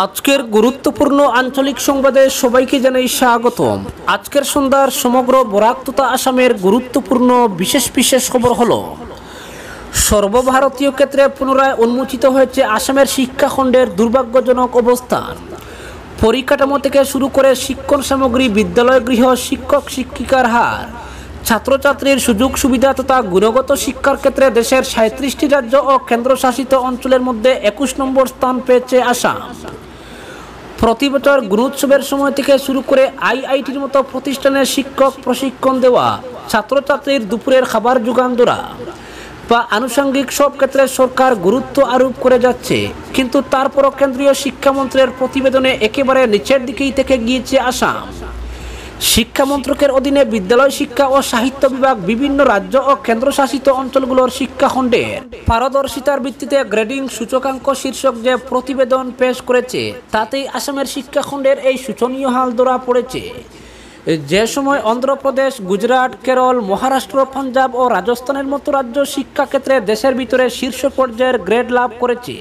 আজকের গুরুত্বপূর্ণ আঞ্চলিক সংবাদে সবাইকে জানাই স্বাগতম। আজকের সন্ধ্যার সমগ্র বরাক তথা আসামের গুরুত্বপূর্ণ বিশেষ বিশেষ খবর হলো, সর্বভারতীয় ক্ষেত্রে পুনরায় উন্মোচিত হয়েছে আসামের শিক্ষাখণ্ডের দুর্ভাগ্যজনক অবস্থান। পরিকাঠামো থেকে শুরু করে শিক্ষণ সামগ্রী, বিদ্যালয় গৃহ, শিক্ষক, শিক্ষিকার হার ছাত্রছাত্রীর সুযোগ সুবিধা তথা গুণগত শিক্ষার ক্ষেত্রে দেশের সাঁত্রিশটি রাজ্য ও কেন্দ্রশাসিত অঞ্চলের মধ্যে একুশ নম্বর স্থান পেয়েছে আসাম। প্রতি বছর গুণোৎসবের সময় থেকে শুরু করে আইআইটির মতো প্রতিষ্ঠানে শিক্ষক প্রশিক্ষণ দেওয়া, ছাত্রছাত্রীর দুপুরের খাবার যোগান ধরা। বা আনুষঙ্গিক সব ক্ষেত্রে সরকার গুরুত্ব আরোপ করে যাচ্ছে, কিন্তু তারপরও কেন্দ্রীয় শিক্ষামন্ত্রীর প্রতিবেদনে একেবারে নিচের দিকেই থেকে গিয়েছে আসাম। শিক্ষা মন্ত্রকের অধীনে বিদ্যালয় শিক্ষা ও সাহিত্য বিভাগ বিভিন্ন রাজ্য ও কেন্দ্রশাসিত অঞ্চলগুলোর শিক্ষাখণ্ডের পারদর্শিতার ভিত্তিতে গ্রেডিং সূচকাঙ্ক শীর্ষক যে প্রতিবেদন পেশ করেছে, তাতেই আসামের শিক্ষাখণ্ডের এই শোচনীয় হাল ধরা পড়েছে। যে সময় অন্ধ্রপ্রদেশ, গুজরাট, কেরল, মহারাষ্ট্র, পাঞ্জাব ও রাজস্থানের মতো রাজ্য শিক্ষাক্ষেত্রে দেশের ভিতরে শীর্ষ পর্যায়ের গ্রেড লাভ করেছে।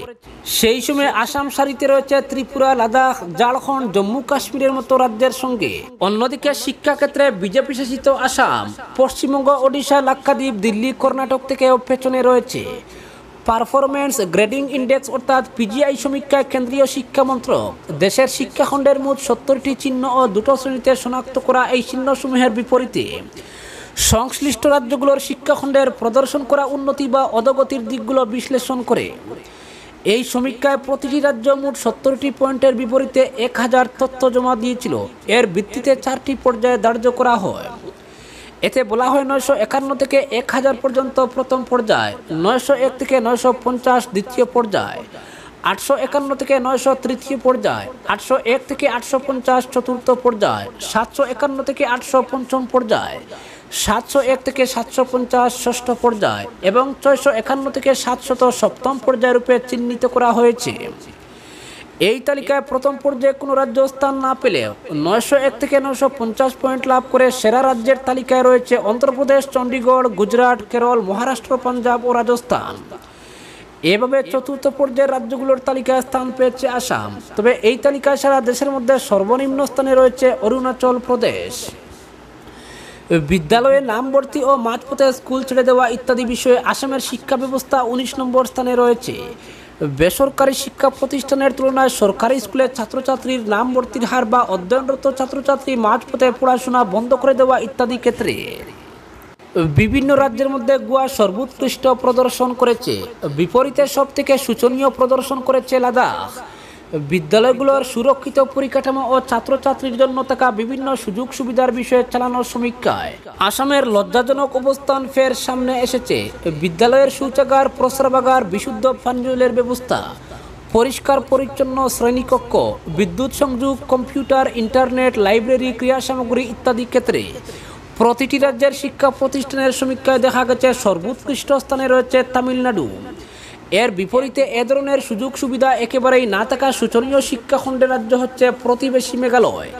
সেই সময় আসাম সারিতে রয়েছে ত্রিপুরা, লাদাখ, ঝাড়খণ্ড, জম্মু কাশ্মীরের মতো রাজ্যের সঙ্গে। অন্যদিকে শিক্ষাক্ষেত্রে বিজেপি শাসিত আসাম, পশ্চিমবঙ্গ, ওড়িশা, লাক্ষাদ্বীপ, দিল্লি, কর্ণাটক থেকেও পেছনে রয়েছে। পারফরমেন্স গ্রেডিং ইন্ডেক্স অর্থাৎ পিজিআই সমীক্ষায় কেন্দ্রীয় শিক্ষা মন্ত্রক দেশের শিক্ষাখণ্ডের মোট সত্তরটি চিহ্ন ও দুটো শ্রেণীতে শনাক্ত করা এই চিহ্নসমূহের বিপরীতে। সংশ্লিষ্ট রাজ্যগুলোর শিক্ষাখণ্ডের প্রদর্শন করা উন্নতি বা অধগতির দিকগুলো বিশ্লেষণ করে। এই সমীক্ষায় প্রতিটি রাজ্য মোট সত্তরটি পয়েন্টের বিপরীতে এক হাজার তথ্য জমা দিয়েছিল। এর ভিত্তিতে চারটি পর্যায়ে ধার্য করা হয়। এতে বলা হয় নয়শো একান্ন থেকে এক হাজার পর্যন্ত প্রথম পর্যায়, নয়শো এক থেকে নয়শো পঞ্চাশ দ্বিতীয় পর্যায়, আটশো একান্ন থেকে নয়শো তৃতীয় পর্যায়, আটশো এক থেকে আটশো পঞ্চাশ চতুর্থ পর্যায়, সাতশো একান্ন থেকে আটশো পঞ্চম পর্যায়, সাতশো এক থেকে সাতশো পঞ্চাশ ষষ্ঠ পর্যায় এবং ছয়শো একান্ন থেকে সাতশত সপ্তম পর্যায় রূপে চিহ্নিত করা হয়েছে। এই তালিকায় প্রথম পর্যায়ে কোনো রাজ্য স্থান না পেলে নয়শো এক থেকে নয়শো পঞ্চাশ পয়েন্ট লাভ করে সেরা রাজ্যের তালিকায় রয়েছে অন্ধ্রপ্রদেশ, চণ্ডীগড়, গুজরাট, কেরল, মহারাষ্ট্র, পাঞ্জাব ও রাজস্থান। এভাবে চতুর্থ পর্যায়ের রাজ্যগুলোর তালিকায় স্থান পেয়েছে আসাম। তবে এই তালিকায় সারা দেশের মধ্যে সর্বনিম্ন স্থানে রয়েছে অরুণাচল প্রদেশ। বিদ্যালয়ে নাম ভর্তি ও মাঝপথে স্কুল ছেড়ে দেওয়া ইত্যাদি বিষয়ে আসামের শিক্ষা ব্যবস্থা উনিশ নম্বর স্থানে রয়েছে। বেসরকারি শিক্ষা প্রতিষ্ঠানের তুলনায় সরকারি স্কুলে ছাত্রছাত্রীর নাম ভর্তির হার বা অধ্যয়নরত ছাত্রছাত্রী মাঝপথে পড়াশোনা বন্ধ করে দেওয়া ইত্যাদি ক্ষেত্রে বিভিন্ন রাজ্যের মধ্যে গোয়া সর্বোৎকৃষ্ট প্রদর্শন করেছে। বিপরীতে সব থেকে শোচনীয় প্রদর্শন করেছে লাদাখ। বিদ্যালয়গুলোর সুরক্ষিত পরিকাঠামো ও ছাত্রছাত্রীর জন্য থাকা বিভিন্ন সুযোগ সুবিধার বিষয়ে চালানোর সমীক্ষায় আসামের লজ্জাজনক অবস্থান ফের সামনে এসেছে। বিদ্যালয়ের শৌচাগার, প্রস্রাবাগার, বিশুদ্ধ পানীয়ের ব্যবস্থা, পরিষ্কার পরিচ্ছন্ন শ্রেণীকক্ষ, বিদ্যুৎ সংযোগ, কম্পিউটার, ইন্টারনেট, লাইব্রেরি ক্রীড়া সামগ্রী ইত্যাদি ক্ষেত্রে প্রতিটি রাজ্যের শিক্ষা প্রতিষ্ঠানের সমীক্ষায় দেখা গেছে সর্বোৎকৃষ্ট স্থানে রয়েছে তামিলনাড়ু। এর বিপরীতে এ ধরনের সুযোগ সুবিধা একেবারেই না থাকা শোচনীয় শিক্ষাখণ্ডের রাজ্য হচ্ছে প্রতিবেশী মেঘালয়।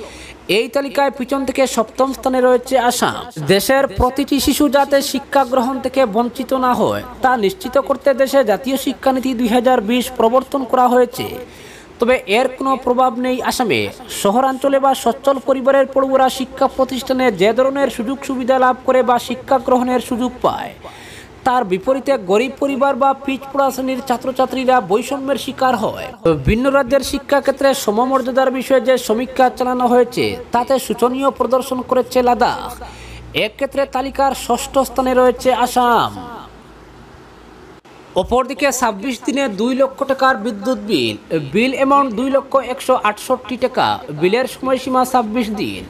এই তালিকায় পিছন থেকে সপ্তম স্থানে রয়েছে আসাম। দেশের প্রতিটি শিশু যাতে শিক্ষা গ্রহণ থেকে বঞ্চিত না হয়, তা নিশ্চিত করতে দেশে জাতীয় শিক্ষানীতি দুই হাজার বিশ প্রবর্তন করা হয়েছে। তবে এর কোনো প্রভাব নেই আসামে। শহরাঞ্চলে বা সচ্ছল পরিবারের পড়ুয়ারা শিক্ষা প্রতিষ্ঠানে যে ধরনের সুযোগ সুবিধা লাভ করে বা শিক্ষা গ্রহণের সুযোগ পায় তার বিপরীতে গরিব পরিবার বা পিচপড়া শ্রেণির ছাত্রছাত্রীরা বৈষম্যের শিকার হয়। ভিন্ন রাজ্যের শিক্ষাক্ষেত্রে সমমর্যাদার বিষয়ে যে সমীক্ষা চালানো হয়েছে, তাতে শোচনীয় প্রদর্শন করেছে লাদাখ। এক্ষেত্রে তালিকার ষষ্ঠ স্থানে রয়েছে আসাম। অপরদিকে ছাব্বিশ দিনে দুই লক্ষ টাকার বিদ্যুৎ বিল। বিল অ্যামাউন্ট দুই লক্ষ একশো আটষট্টি টাকা। বিলের সময়সীমা ছাব্বিশ দিন।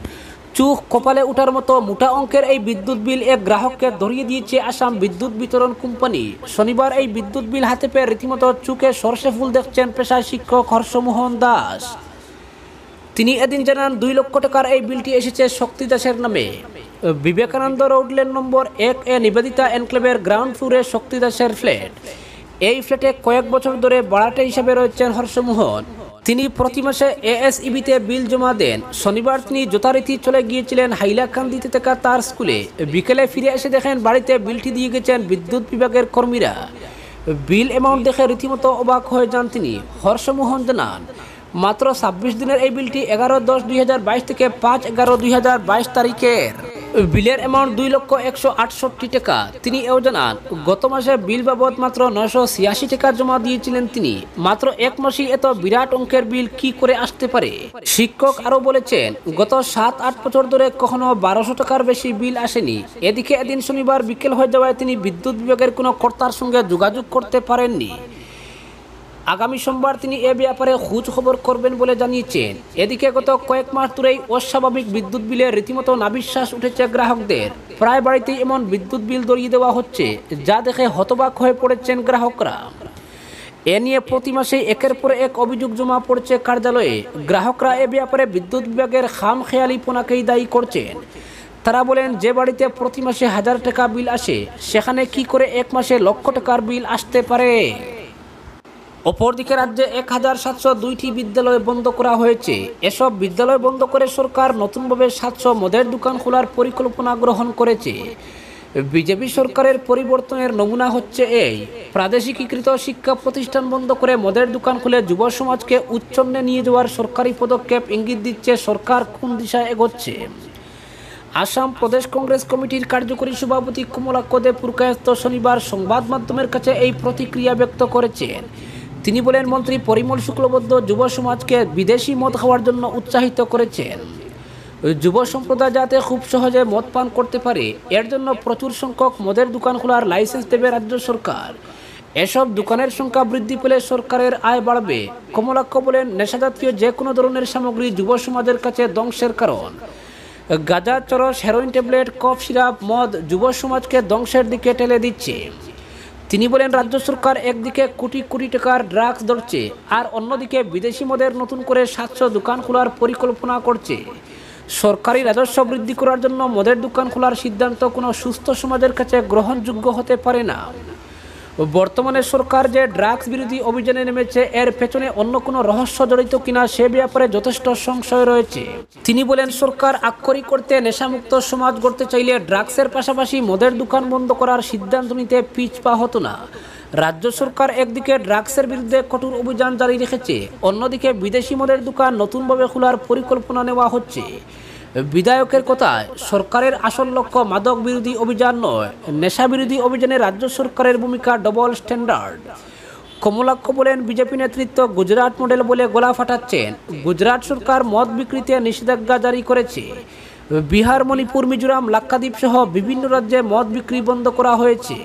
চোখ কপালে ওঠার মতো মোটা অঙ্কের এই বিদ্যুৎ বিল এক গ্রাহককে ধরিয়ে দিয়েছে আসাম বিদ্যুৎ বিতরণ কোম্পানি। শনিবার এই বিদ্যুৎ বিল হাতে পেয়ে রীতিমতো চুকে সর্ষে ফুল দেখছেন পেশায় শিক্ষক হর্ষমোহন দাস। তিনি এদিন জানান, দুই লক্ষ টাকার এই বিলটি এসেছে শক্তি দাসের নামে। বিবেকানন্দ রোড লেন নম্বর এক এ নিবেদিতা এনক্লেভের গ্রাউন্ড ফ্লোরে শক্তি দাসের ফ্ল্যাট। এই ফ্ল্যাটে কয়েক বছর ধরে বাড়াটে হিসেবে রয়েছেন হর্ষমোহন। তিনি প্রতি মাসে এএসইবিতে বিল জমা দেন। শনিবার তিনি যথারীতি চলে গিয়েছিলেন হাইলাকান্দিতে থাকা তার স্কুলে। বিকেলে ফিরে এসে দেখেন বাড়িতে বিলটি দিয়ে গেছেন বিদ্যুৎ বিভাগের কর্মীরা। বিল অ্যামাউন্ট দেখে রীতিমতো অবাক হয়ে যান তিনি। হর্ষমোহন জানান, মাত্র ছাব্বিশ দিনের এই বিলটি এগারো দশ দুই থেকে পাঁচ এগারো দুই তারিখের। বিলের অ্যামাউন্ট দুই লক্ষ একশো আটষট্টি টাকা। তিনি এও জানান, গত মাসে বিল বাবদ মাত্র নশো ছিয়াশি টাকা জমা দিয়েছিলেন তিনি। মাত্র এক মাসেই এত বিরাট অঙ্কের বিল কি করে আসতে পারে? শিক্ষক আরও বলেছেন, গত সাত আট বছর ধরে কখনো বারোশো টাকার বেশি বিল আসেনি। এদিকে এদিন শনিবার বিকেল হয়ে যাওয়ায় তিনি বিদ্যুৎ বিভাগের কোনো কর্তার সঙ্গে যোগাযোগ করতে পারেননি। আগামী সোমবার তিনি এ ব্যাপারে খোঁজ খবর করবেন বলে জানিয়েছেন। এদিকে গত কয়েক মাস ধরেই অস্বাভাবিক বিদ্যুৎ বিলে রীতিমতো নাবিশ্বাস উঠেছে গ্রাহকদের। প্রায় বাড়িতেই এমন বিদ্যুৎ বিল দরিয়ে দেওয়া হচ্ছে, যা দেখে হতবাক হয়ে পড়েছেন গ্রাহকরা। এ নিয়ে প্রতি মাসে একের পর এক অভিযোগ জমা পড়ছে কার্যালয়ে। গ্রাহকরা এ ব্যাপারে বিদ্যুৎ বিভাগের খাম খেয়ালিপনাকেই দায়ী করছেন। তারা বলেন, যে বাড়িতে প্রতি মাসে হাজার টাকা বিল আসে, সেখানে কি করে এক মাসে লক্ষ টাকার বিল আসতে পারে? অপরদিকে রাজ্যে এক হাজার সাতশো দুইটি বিদ্যালয় বন্ধ করা হয়েছে। এসব বিদ্যালয় বন্ধ করে সরকার নতুনভাবে সাতশো মদের দোকান খোলার পরিকল্পনা গ্রহণ করেছে। বিজেপি সরকারের পরিবর্তনের নমুনা হচ্ছে এই। প্রাদেশিকীকৃত শিক্ষা প্রতিষ্ঠান বন্ধ করে মদের দোকান খুলে যুব সমাজকে উচ্ছন্নে নিয়ে যাওয়ার সরকারি পদক্ষেপ ইঙ্গিত দিচ্ছে সরকার কোন দিশায় এগোচ্ছে। আসাম প্রদেশ কংগ্রেস কমিটির কার্যকরী সভাপতি কমলাক্ষ দে পুরকায়স্ত শনিবার সংবাদ মাধ্যমের কাছে এই প্রতিক্রিয়া ব্যক্ত করেছেন। তিনি বলেন, মন্ত্রী পরিমল শুক্লবদ্ধ যুব সমাজকে বিদেশি মদ খাওয়ার জন্য উৎসাহিত করেছেন। যুব সম্প্রদায় যাতে খুব সহজে মদ পান করতে পারে, এর জন্য প্রচুর সংখ্যক মদের দোকান খোলার লাইসেন্স দেবে রাজ্য সরকার। এসব দোকানের সংখ্যা বৃদ্ধি পেলে সরকারের আয় বাড়বে। কমলাক্ষ বলেন, নেশাজাতীয় যে কোনো ধরনের সামগ্রী যুব সমাজের কাছে ধ্বংসের কারণ। গাঁজা, চরস, হেরোইন ট্যাবলেট, কফ, সিরাপ, মদ যুব সমাজকে ধ্বংসের দিকে ঠেলে দিচ্ছে। তিনি বলেন, রাজ্য সরকার একদিকে কোটি কোটি টাকার ড্রাগস ধরছে, আর অন্যদিকে বিদেশি মদের নতুন করে সাতশো দোকান খোলার পরিকল্পনা করছে। সরকারি রাজস্ব বৃদ্ধি করার জন্য মদের দোকান খোলার সিদ্ধান্ত কোনো সুস্থ সমাজের কাছে গ্রহণযোগ্য হতে পারে না। বর্তমানে সরকার যে ড্রাগস বিরোধী অভিযানে নেমেছে, এর পেছনে অন্য কোনো রহস্য জড়িত কিনা সে ব্যাপারে যথেষ্ট সংশয় রয়েছে। তিনি বলেন, সরকার আক্ষরিক করতে নেশামুক্ত সমাজ গড়তে চাইলে ড্রাগসের পাশাপাশি মদের দোকান বন্ধ করার সিদ্ধান্ত নিতে পিছপা হতো না। রাজ্য সরকার একদিকে ড্রাগসের বিরুদ্ধে কঠোর অভিযান জারি রেখেছে, অন্যদিকে বিদেশি মদের দোকান নতুনভাবে খোলার পরিকল্পনা নেওয়া হচ্ছে। বিধায়কের কথায় সরকারের আসল লক্ষ্য মাদক বিরোধী অভিযান নয়, নেশা বিরোধী অভিযানে রাজ্য সরকারের ভূমিকা ডবল স্ট্যান্ডার্ড কমলাক্ষ বলেন, বিজেপি নেতৃত্ব গুজরাট মডেল বলে গোলা ফাটাচ্ছেন। গুজরাট সরকার মদ বিক্রিতে নিষেধাজ্ঞা জারি করেছে। বিহার, মণিপুর, মিজোরাম, লাক্ষাদ্বীপ সহ বিভিন্ন রাজ্যে মদ বিক্রি বন্ধ করা হয়েছে।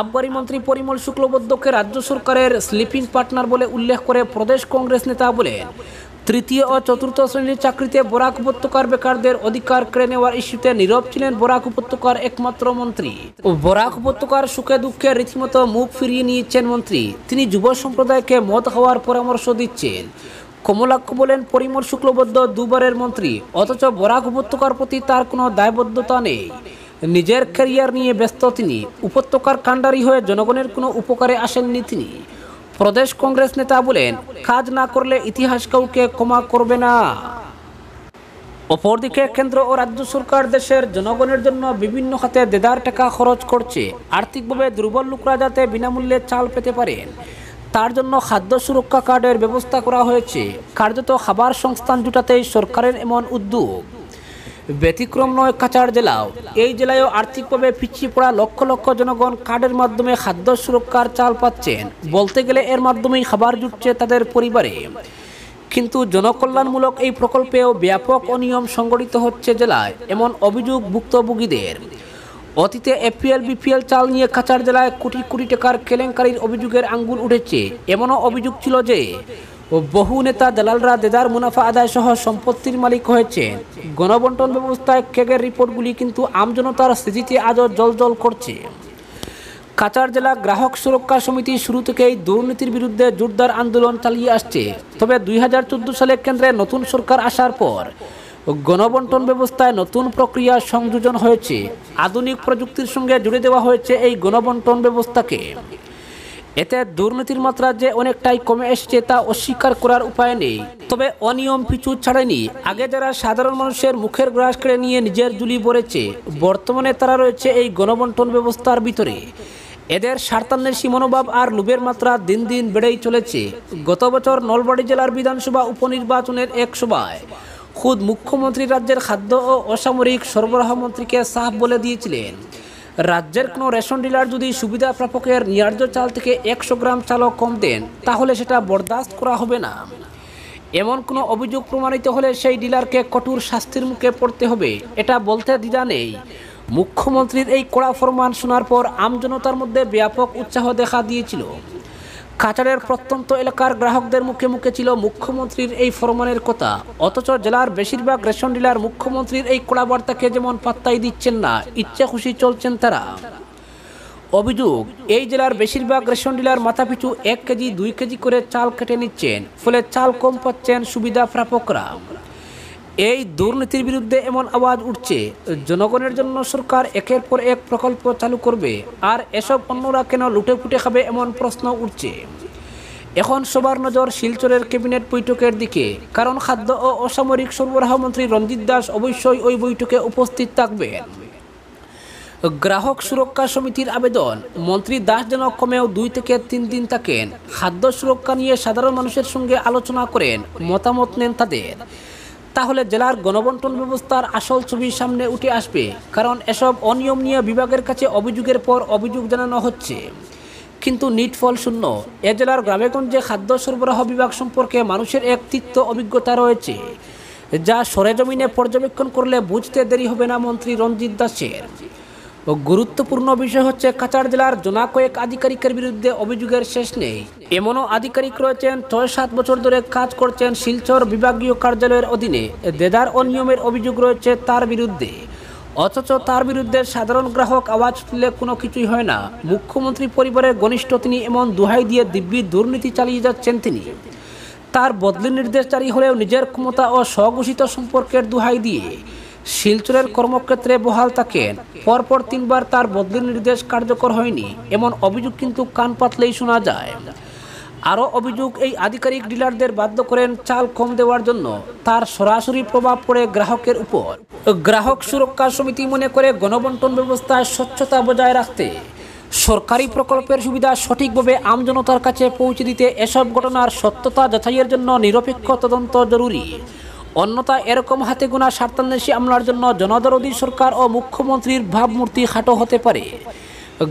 আবগারি মন্ত্রী পরিমল শুক্লবদ্ধকে রাজ্য সরকারের স্লিপিং পার্টনার বলে উল্লেখ করে প্রদেশ কংগ্রেস নেতা বলেন তৃতীয় ও চতুর্থ শ্রেণির চাকরিতে বরাক উপত্যকার বেকারদের অধিকার কেড়ে নেওয়ার ইস্যুতে নীরব ছিলেন বরাক উপত্যকার একমাত্র মন্ত্রী। ও বরাক উপত্যকার সুখে দুঃখে রীতিমতো মুখ ফিরিয়ে নিয়েছেন মন্ত্রী। তিনি যুব সম্প্রদায়কে মত হওয়ার পরামর্শ দিচ্ছেন। কমলাক্ষ বলেন, পরিমল শুক্লবদ্ধ দুবারের মন্ত্রী, অথচ বরাক উপত্যকার প্রতি তার কোনো দায়বদ্ধতা নেই। নিজের ক্যারিয়ার নিয়ে ব্যস্ত তিনি। উপত্যকার কাণ্ডারি হয়ে জনগণের কোনো উপকারে আসেননি তিনি। প্রদেশ কংগ্রেস নেতা বলেন, কাজ না করলে ইতিহাস কাউকে ক্ষমা করবে না। অপরদিকে কেন্দ্র ও রাজ্য সরকার দেশের জনগণের জন্য বিভিন্ন খাতে দেদার টাকা খরচ করছে। আর্থিকভাবে দুর্বল লোকরা যাতে বিনামূল্যে চাল পেতে পারেন তার জন্য খাদ্য সুরক্ষা কার্ডের ব্যবস্থা করা হয়েছে। কার্যত খাবার সংস্থান জুটাতেই সরকারের এমন উদ্যোগ। ব্যতিক্রম নয় কাচার জেলাও। এই জেলায়ও আর্থিকভাবে পিছিয়ে পড়া লক্ষ লক্ষ জনগণ কার্ডের মাধ্যমে খাদ্য সুরক্ষার চাল পাচ্ছেন। বলতে গেলে এর মাধ্যমেই খাবার জুটছে তাদের পরিবারে। কিন্তু জনকল্যাণমূলক এই প্রকল্পেও ব্যাপক অনিয়ম সংগঠিত হচ্ছে জেলায়, এমন অভিযোগ ভুক্তভোগীদের। অতীতে এপিএল বিপিএল চাল নিয়ে কাচার জেলায় কোটি কোটি টাকার কেলেঙ্কারির অভিযোগের আঙ্গুল উঠেছে। এমনও অভিযোগ ছিল যে ও বহু নেতা দালালরা দেদার মুনাফা আদায় সহ সম্পত্তির মালিক হয়েছে। গণবন্টন ব্যবস্থায় কেগের রিপোর্টগুলি কিন্তু আমজনতার স্মৃতিতে আজও জল করছে। কাচার জেলা গ্রাহক সুরক্ষা সমিতি শুরু থেকেই দুর্নীতির বিরুদ্ধে জোরদার আন্দোলন চালিয়ে আসছে। তবে দুই হাজার চোদ্দ সালে কেন্দ্রে নতুন সরকার আসার পর গণবন্টন ব্যবস্থায় নতুন প্রক্রিয়া সংযোজন হয়েছে। আধুনিক প্রযুক্তির সঙ্গে জুড়ে দেওয়া হয়েছে এই গণবন্টন ব্যবস্থাকে। এতে দুর্নীতির মাত্রা যে অনেকটাই কমে এসেছে তা অস্বীকার করার উপায় নেই। তবে অনিয়ম পিছু ছাড়েনি। আগে যারা সাধারণ মানুষের মুখের গ্রাস কেড়ে নিয়ে নিজের জুলি ভরেছে বর্তমানে তারা রয়েছে এই গণবন্টন ব্যবস্থার ভিতরে। এদের স্বার্থান্বেষী মনোভাব আর লোভের মাত্রা দিন দিন বেড়েই চলেছে। গত বছর নলবাড়ি জেলার বিধানসভা উপনির্বাচনের এক সভায় খুদ মুখ্যমন্ত্রী রাজ্যের খাদ্য ও অসামরিক সরবরাহ মন্ত্রীকে সাফ বলে দিয়েছিলেন। রাজ্যের কোনো রেশন ডিলার যদি সুবিধা প্রাপকের ন্যায্য চাল থেকে একশো গ্রাম চালও কম দেন, তাহলে সেটা বরদাস্ত করা হবে না। এমন কোনো অভিযোগ প্রমাণিত হলে সেই ডিলারকে কঠোর শাস্তির মুখে পড়তে হবে, এটা বলতে দ্বিধা নেই। মুখ্যমন্ত্রীর এই কড়া ফরমান শোনার পর আমজনতার মধ্যে ব্যাপক উৎসাহ দেখা দিয়েছিল। কাছাড়ের প্রত্যন্ত এলাকার গ্রাহকদের মুখে মুখে ছিল মুখ্যমন্ত্রীর এই ফরমানের কথা। অথচ জেলার বেশিরভাগ রেশন ডিলার মুখ্যমন্ত্রীর এই কড়া বার্তাকে যেমন পাত্তাই দিচ্ছেন না, ইচ্ছা খুশি চলছেন তারা। অভিযোগ, এই জেলার বেশিরভাগ রেশন ডিলার মাথাপিছু এক কেজি, দুই কেজি করে চাল কেটে নিচ্ছেন, ফলে চাল কম পাচ্ছেন সুবিধা প্রাপকরা এই দুর্নীতির বিরুদ্ধে এমন আওয়াজ উঠছে, জনগণের জন্য সরকার একের পর এক প্রকল্প চালু করবে, আর এসব অন্যরা কেন লুটে পুটে খাবে এমন প্রশ্ন উঠছে। এখন সবার নজর শিলচরের ক্যাবিনেট বৈঠকের দিকে, কারণ খাদ্য ও অসামরিক সরবরাহ মন্ত্রী রঞ্জিত দাস অবশ্যই ওই বৈঠকে উপস্থিত থাকবেন গ্রাহক সুরক্ষা সমিতির আবেদন, মন্ত্রী দাস যেন কমেও দুই থেকে তিন দিন থাকেন। খাদ্য সুরক্ষা নিয়ে সাধারণ মানুষের সঙ্গে আলোচনা করেন, মতামত নেন তাদের। তাহলে জেলার গণবন্টন ব্যবস্থার আসল ছবি সামনে উঠে আসবে, কারণ এসব অনিয়ম নিয়ে বিভাগের কাছে অভিযোগের পর অভিযোগ জানানো হচ্ছে। কিন্তু নিট ফল শূন্য, এ জেলার গ্রামেগঞ্জে খাদ্য সরবরাহ বিভাগ সম্পর্কে মানুষের এক তিক্ত অভিজ্ঞতা রয়েছে, যা সরেজমিনে পর্যবেক্ষণ করলে বুঝতে দেরি হবে না মন্ত্রী রঞ্জিত দাসের। ও গুরুত্বপূর্ণ বিষয় হচ্ছে কাছাড় জেলার জনা কয়েক আধিকারিকের বিরুদ্ধে অভিযোগের শেষ নেই। এমনও আধিকারিক রয়েছেন, ছয় সাত বছর ধরে কাজ করছেন শিলচর বিভাগীয় কার্যালয়ের অধীনে। দেদার অনিয়মের অভিযোগ রয়েছে তার বিরুদ্ধে। অথচ তার বিরুদ্ধে সাধারণ গ্রাহক আওয়াজ তুললে কোনো কিছুই হয় না। মুখ্যমন্ত্রী পরিবারের ঘনিষ্ঠ তিনি এমন দোহাই দিয়ে দিব্যি দুর্নীতি চালিয়ে যাচ্ছেন তিনি। তার বদলি নির্দেশ জারি হলেও নিজের ক্ষমতা ও স্বঘোষিত সম্পর্কের দোহাই দিয়ে শিলচরের কর্মক্ষেত্রে বহাল থাকেন। পরপর তিনবার তার বদলি নির্দেশ কার্যকর হয়নি, এমন অভিযোগ কিন্তু কান পাতলেই শোনা যায়। আরও অভিযোগ এই আধিকারিক ডিলারদের বাধ্য করেন চাল কম দেওয়ার জন্য। তার সরাসরি প্রভাব পড়ে গ্রাহকের উপর। গ্রাহক সুরক্ষা সমিতি মনে করে গণবন্টন ব্যবস্থায় স্বচ্ছতা বজায় রাখতে। সরকারি প্রকল্পের সুবিধা সঠিকভাবে আমজনতার কাছে পৌঁছে দিতে এসব ঘটনার সত্যতা যাচাইয়ের জন্য নিরপেক্ষ তদন্ত জরুরি। অন্যথা এরকম হাতে গোনা স্বার্থান্বেষী আমলার জন্য জনদরদী সরকার ও মুখ্যমন্ত্রীর ভাবমূর্তি খাটো হতে পারে।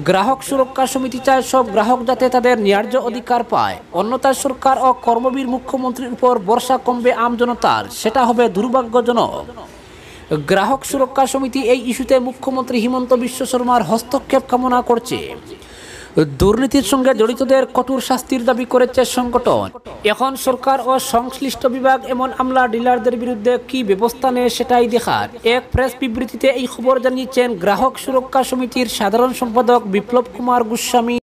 গ্রাহক সুরক্ষা সমিতি চায় সব গ্রাহক যাতে তাদের ন্যায্য অধিকার পায়। অন্যথায় সরকার ও কর্মবীর মুখ্যমন্ত্রীর উপর বর্ষা কমবে আমজনতার সেটা হবে দুর্ভাগ্যজনক। গ্রাহক সুরক্ষা সমিতি এই ইস্যুতে মুখ্যমন্ত্রী হিমন্ত বিশ্ব শর্মার হস্তক্ষেপ কামনা করছে। দুর্নীতির সঙ্গে জড়িতদের কঠোর শাস্তির দাবি করেছে সংগঠন। এখন সরকার ও সংশ্লিষ্ট বিভাগ এমন আমলা ডিলারদের বিরুদ্ধে কি ব্যবস্থা নেয় সেটাই দেখার। এক প্রেস বিবৃতিতে এই খবর জানিয়েছেন, গ্রাহক সুরক্ষা সমিতির সাধারণ সম্পাদক বিপ্লব কুমার গোস্বামী।